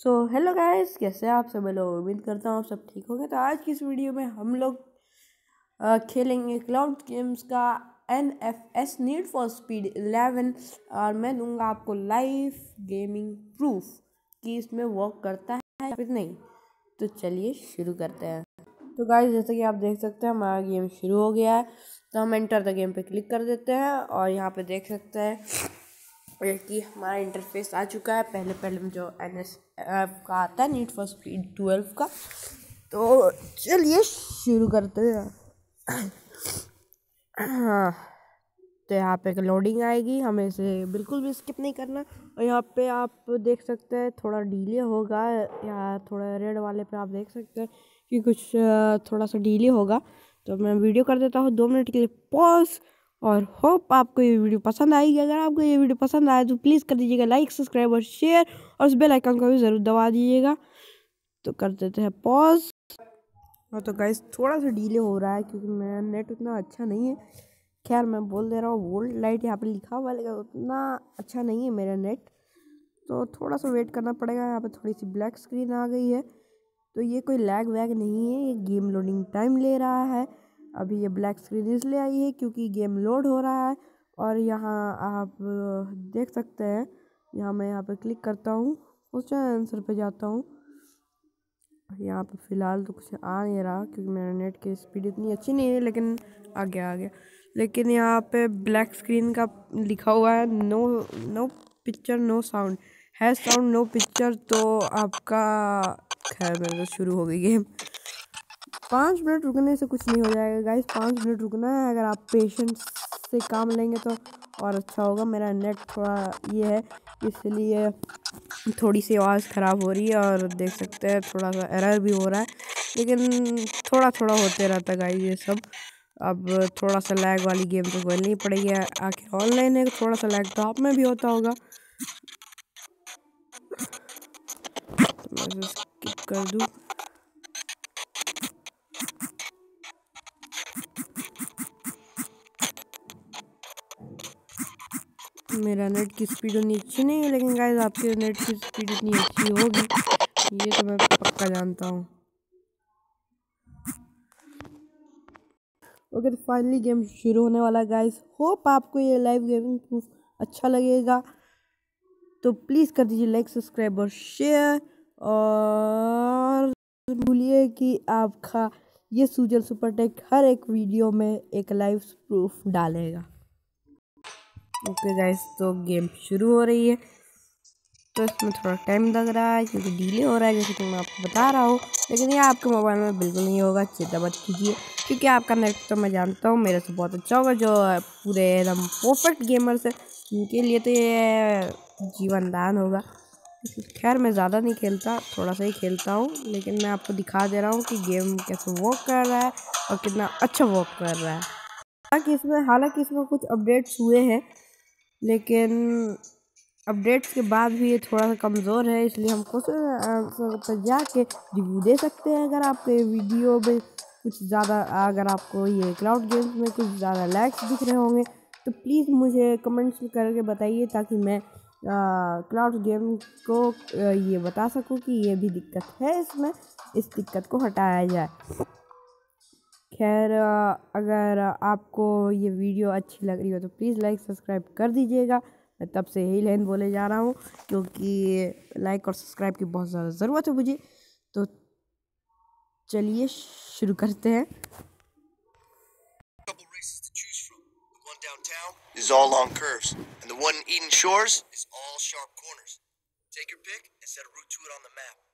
So hello guys कैसे आप सब? लोग उम्मीद करता हूँ आप सब ठीक होंगे। तो आज की इस वीडियो में हम लोग खेलेंगे क्लाउड गेम्स का N F S need for speed eleven और मैं दूँगा आपको लाइव गेमिंग प्रूफ कि इसमें वर्क करता है या फिर नहीं। तो चलिए शुरू करते हैं। तो गाइस जैसे कि आप देख सकते हैं, हमारा गेम शुरू हो गया है। तो हम एंटर द गेम पे क्लिक कर देते हैं और यहाँ पे देख सकते हैं कि हमारा इंटरफेस आ चुका है। पहले पहले जो एन एस एफ़ का आता है नीट फॉर स्पीड ट्वेल्व का तो चलिए शुरू करते हैं। हाँ तो यहाँ पे लोडिंग आएगी। हमें इसे बिल्कुल भी स्किप नहीं करना। और यहाँ पे आप देख सकते हैं, थोड़ा डीले होगा। या थोड़ा रेड वाले पे आप देख सकते हैं कि कुछ थोड़ा सा डीले होगा। तो मैं वीडियो कर देता हूँ। दो मिनट के लिए पॉज और होप आपको ये वीडियो पसंद आएगी। अगर आपको ये वीडियो पसंद आए तो प्लीज़ कर दीजिएगा लाइक सब्सक्राइब और शेयर और उस बेल आइकन को भी ज़रूर दबा दीजिएगा। तो कर देते हैं पॉज हाँ तो गाइस थोड़ा सा डीले हो रहा है क्योंकि मेरा नेट उतना अच्छा नहीं है। खैर, मैं बोल दे रहा हूँ वोल्ड लाइट यहाँ पे लिखा हुआ लेकिन उतना अच्छा नहीं है मेरा नेट तो थोड़ा सा वेट करना पड़ेगा, यहाँ पे थोड़ी सी ब्लैक स्क्रीन आ गई है। तो ये कोई लैग वैग नहीं है, ये गेम लोडिंग टाइम ले रहा है। अभी ये ब्लैक स्क्रीन इसलिए आई है क्योंकि गेम लोड हो रहा है और यहाँ आप देख सकते हैं। यहाँ मैं यहाँ पे क्लिक करता हूँ क्वेश्चन आंसर पे जाता हूँ। यहाँ पे फ़िलहाल तो कुछ आ नहीं रहा क्योंकि मेरा नेट की स्पीड इतनी अच्छी नहीं है, लेकिन आ गया आ गया लेकिन यहाँ पे ब्लैक स्क्रीन का लिखा हुआ है no no picture no sound है साउंड नो पिक्चर तो आपका, खैर, मेरे तो शुरू हो गई गेम पाँच मिनट रुकने से कुछ नहीं हो जाएगा गाइस पाँच मिनट रुकना है। अगर आप पेशेंस से काम लेंगे तो और अच्छा होगा। मेरा नेट थोड़ा ये है, इसलिए थोड़ी सी आवाज़ ख़राब हो रही है और देख सकते हैं थोड़ा सा एरर भी हो रहा है। लेकिन थोड़ा थोड़ा होते रहता है गाइस ये सब। अब थोड़ा सा लैग वाली गेम तो खेलनी पड़ेगी। आखिर ऑनलाइन है, थोड़ा सा लैग तो आप में भी होता होगा। तो मैं स्किप कर दूँ। मेरा नेट की स्पीड उतनी अच्छी नहीं है, लेकिन गाइस आपके नेट की स्पीड इतनी अच्छी होगी, ये तो मैं पक्का जानता हूँ। ओके तो फाइनली गेम शुरू होने वाला गाइस होप आपको ये लाइव गेमिंग प्रूफ अच्छा लगेगा। तो प्लीज़ कर दीजिए लाइक सब्सक्राइब और शेयर और भूलिए कि आपका ये सूजल सुपरटेक हर एक वीडियो में एक लाइव प्रूफ डालेगा। ओके गाइस तो गेम शुरू हो रही है। तो इसमें थोड़ा टाइम लग रहा है, क्योंकि डिले हो रहा है, जैसे कि मैं आपको बता रहा हूँ। लेकिन ये आपके मोबाइल में बिल्कुल नहीं होगा, चिंता मत कीजिए, क्योंकि आपका नेट तो मैं जानता हूँ, मेरे से बहुत अच्छा होगा, जो पूरे एकदम परफेक्ट गेमर्स है, उनके लिए तो ये जीवन दान होगा। खैर, मैं ज़्यादा नहीं खेलता, थोड़ा सा ही खेलता हूँ, लेकिन मैं आपको दिखा दे रहा हूँ कि गेम कैसे वर्क कर रहा है और कितना अच्छा वर्क कर रहा है। हालाँकि इसमें हालाँकि इसमें कुछ अपडेट्स हुए हैं लेकिन अपडेट्स के बाद भी ये थोड़ा सा कमज़ोर है, इसलिए हम क्वेश्चन पर जाके रिव्यू दे सकते हैं अगर आपके वीडियो में कुछ ज़्यादा, अगर आपको ये क्लाउड गेम्स में कुछ ज़्यादा लैक्स दिख रहे होंगे तो प्लीज़ मुझे कमेंट्स में करके बताइए ताकि मैं क्लाउड गेम को ये बता सकूँ कि ये भी दिक्कत है इसमें, इस दिक्कत को हटाया जाए। खैर अगर आपको ये वीडियो अच्छी लग रही हो तो प्लीज़ लाइक सब्सक्राइब कर दीजिएगा मैं तब से यही लाइन बोले जा रहा हूँ क्योंकि लाइक और सब्सक्राइब की बहुत ज़्यादा ज़रूरत है मुझे तो चलिए शुरू करते हैं is all long curves, and the one in Eden Shores is all sharp corners. Take your pick and set a route to it on the map.